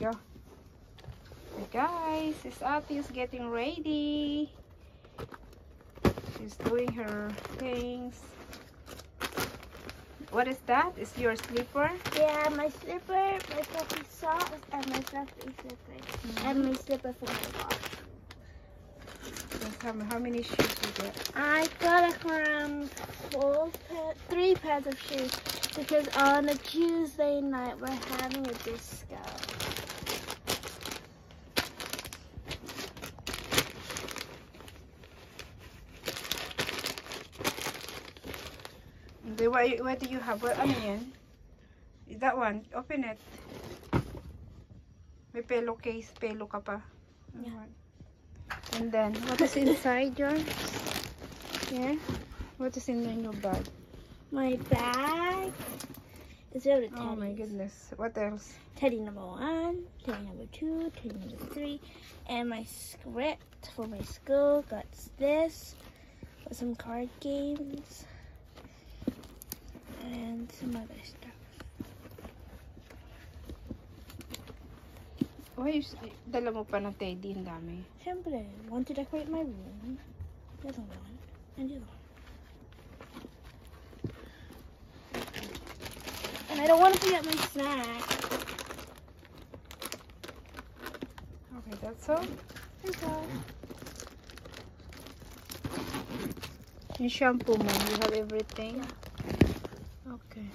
Go. Hey guys, Sis Ate is getting ready. She's doing her things. What is that? Is your slipper? Yeah, my slipper, my fluffy socks, and my fluffy slipper, mm-hmm. and my slipper for my. That's How, how many shoes you get? I got around four, three pairs of shoes because on a Tuesday night we're having a disco. The, what, what do you have? What, ano Is That one. Open it. May pillowcase. Pillow ka pa. Yeah. And then, what is inside your? Yeah? What is in your bag? My bag is filled with Oh my goodness. What else? Teddy number one, teddy number two, teddy number three, and my script for my school got this, with some card games, some other stuff. Uy, dala mo pa ng teddy. Ang dami. Siyempre, want to decorate my room. The other one, and the other one. And I don't want to forget my snack. Okay, that's all. That's all. Yung shampoo mo, you have everything? Okay.